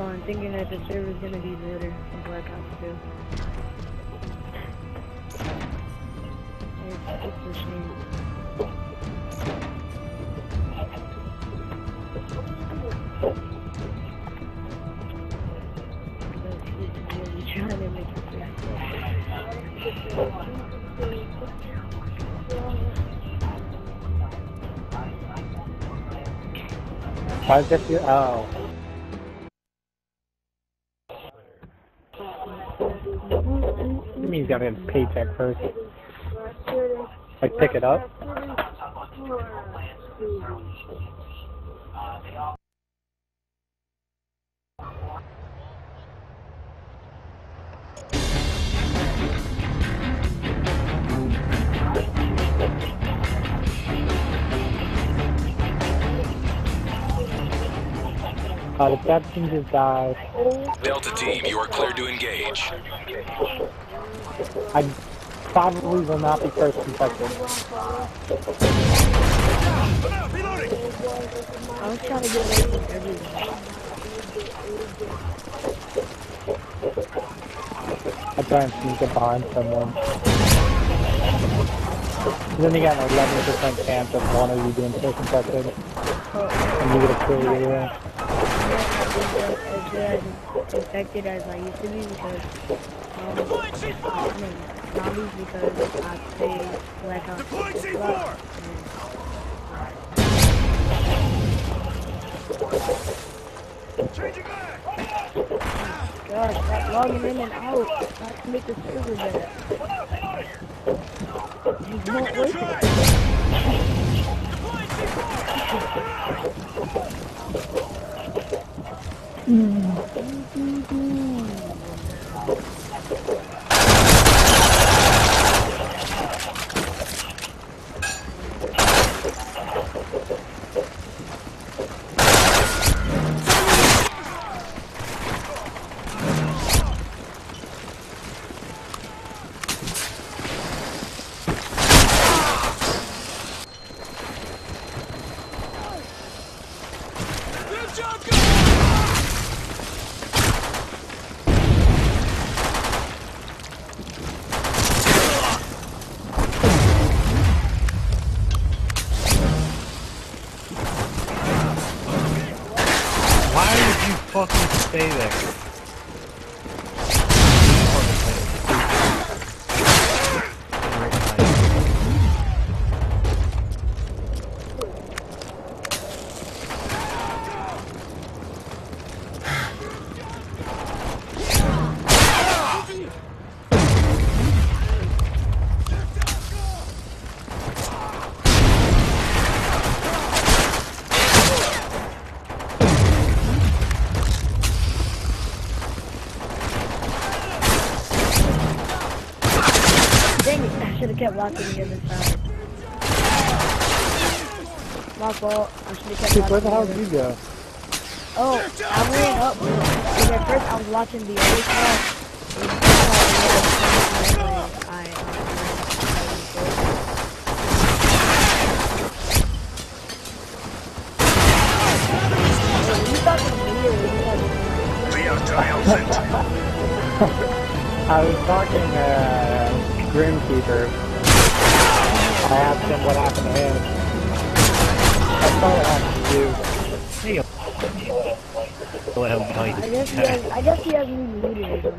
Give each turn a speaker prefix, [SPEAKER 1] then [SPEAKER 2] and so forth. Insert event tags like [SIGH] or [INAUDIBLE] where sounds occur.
[SPEAKER 1] on, thinking that the server's gonna be better in Black Ops 2. It's, it's a shame. Because he's trying to make it better.
[SPEAKER 2] Why is this your, oh. It means you gotta get his paycheck first. Like pick it up. Uh, the bad team just died.
[SPEAKER 3] Delta team, you are cleared to engage.
[SPEAKER 2] I probably will not be first infected.
[SPEAKER 1] I was trying to get away from everyone.
[SPEAKER 2] I try and sneak up behind someone. Then you got an 11% chance of one of you being first infected. And you get a kill either way.
[SPEAKER 1] As good as infected as I used to be because um, I mean zombies because I play Black Ops a lot. God, stop logging in and out. Stop to make the server better. You won't wait
[SPEAKER 4] 嗯，嗯，嗯。Fucking stay there?
[SPEAKER 1] Should have kept watching the other side. My fault. I should have kept
[SPEAKER 2] Dude,
[SPEAKER 1] watching
[SPEAKER 2] where the hell did you go?
[SPEAKER 1] Oh, I went up because at first I was watching the other side. I, [LAUGHS]
[SPEAKER 2] I was talking, uh, Grimkeeper. I asked him what happened to him. That's all it happened to you.
[SPEAKER 4] Hey, let him tell you
[SPEAKER 1] I guess he has, I guess he has me muted.